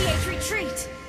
Initiate retreat!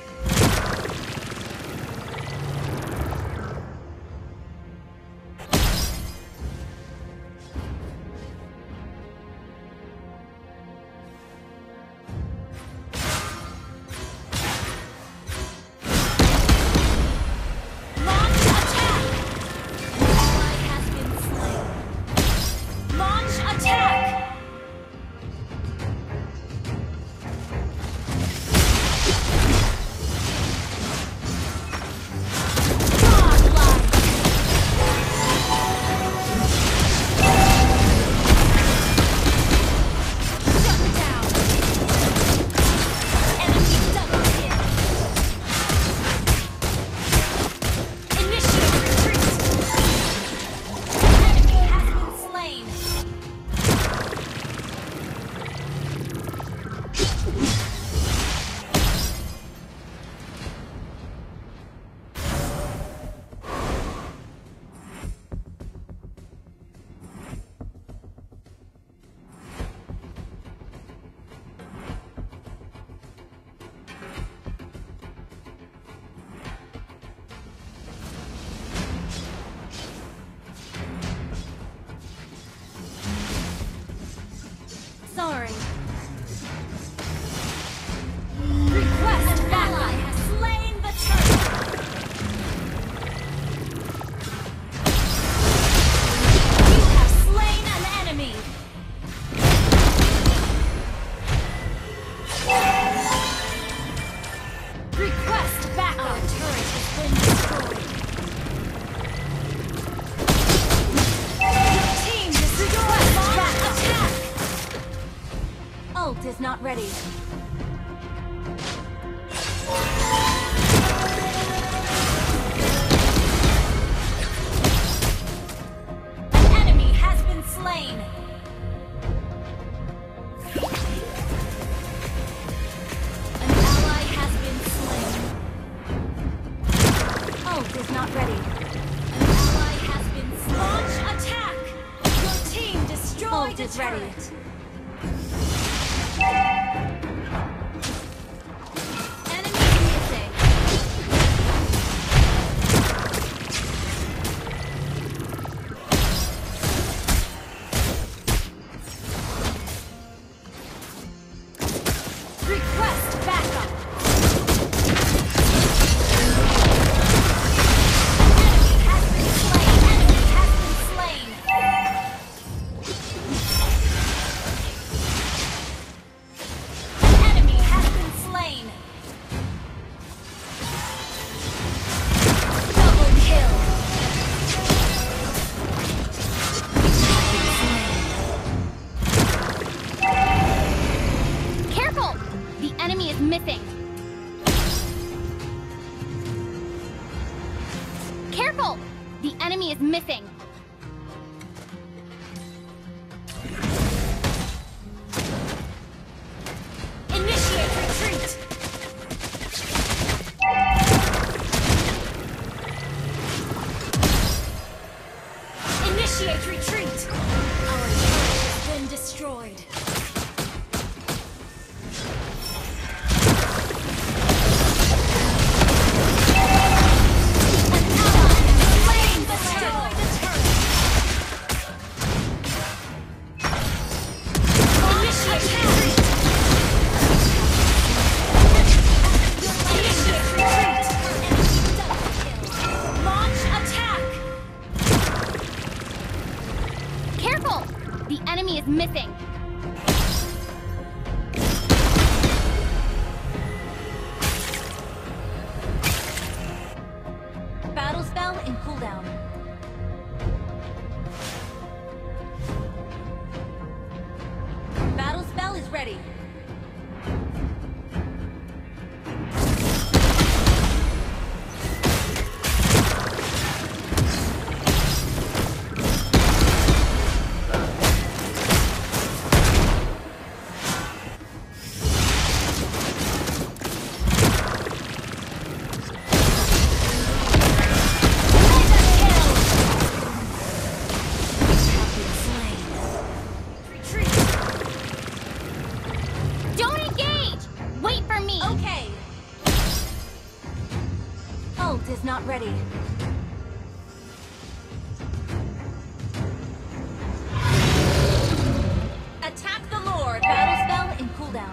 Ready. turret.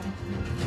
Thank you.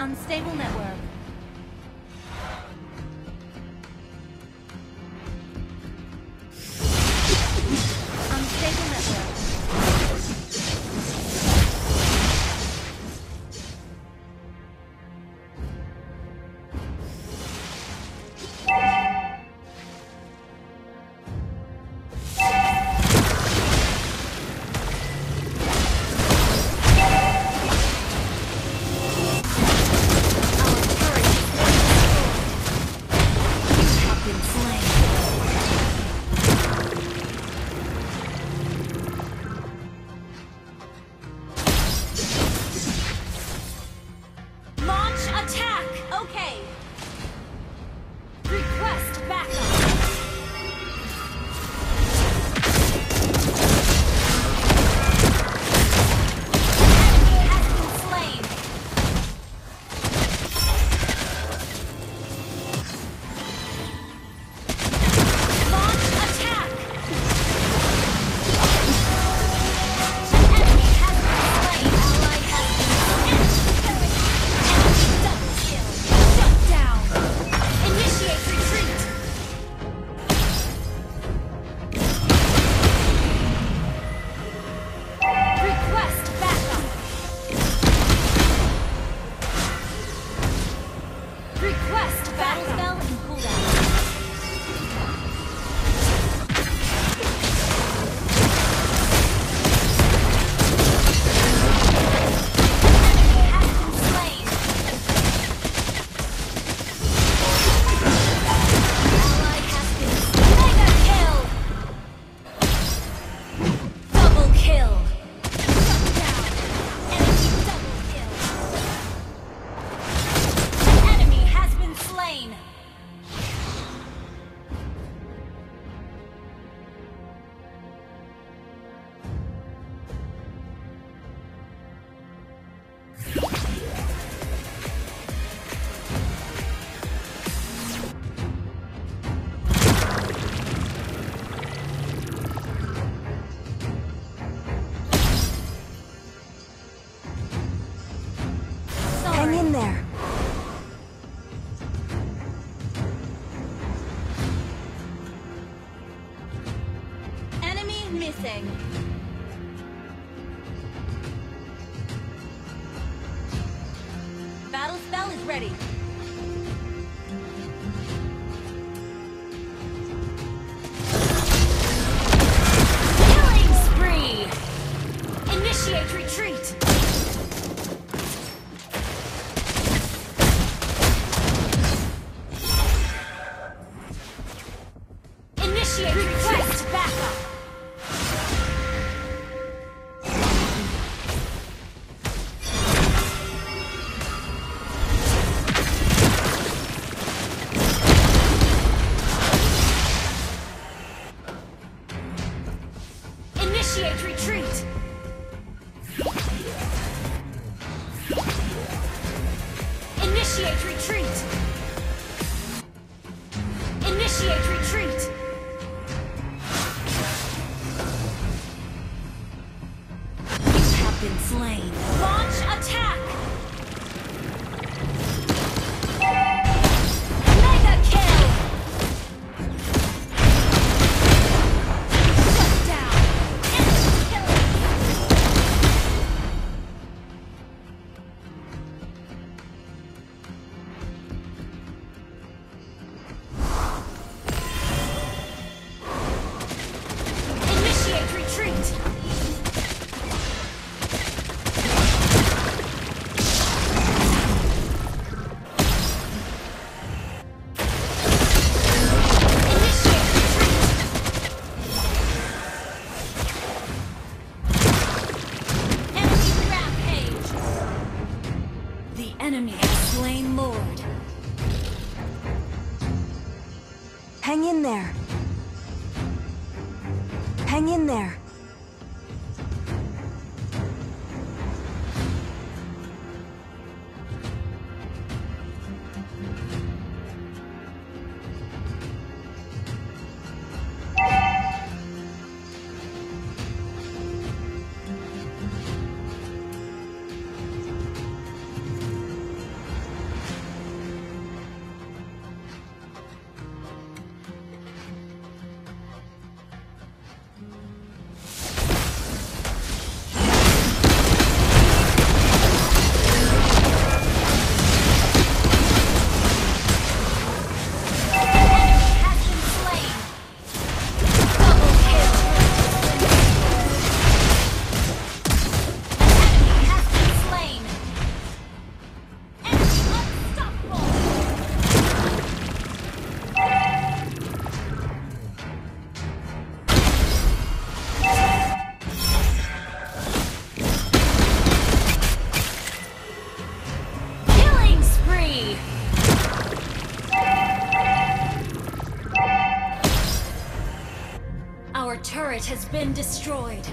Unstable network. retreat! Hang in there. Hang in there. has been destroyed.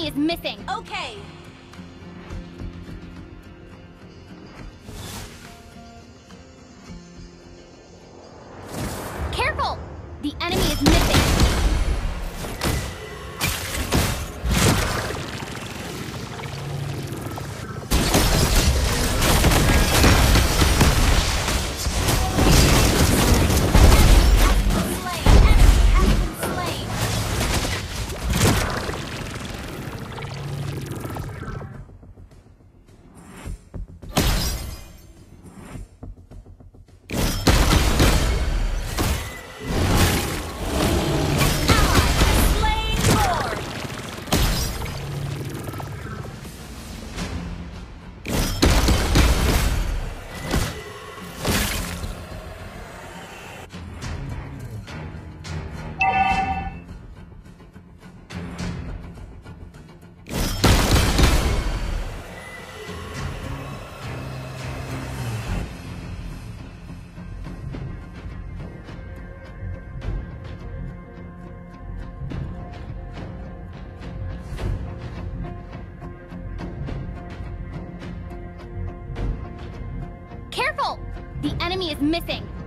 enemy is missing. Okay. Careful! The enemy is missing. The enemy is missing!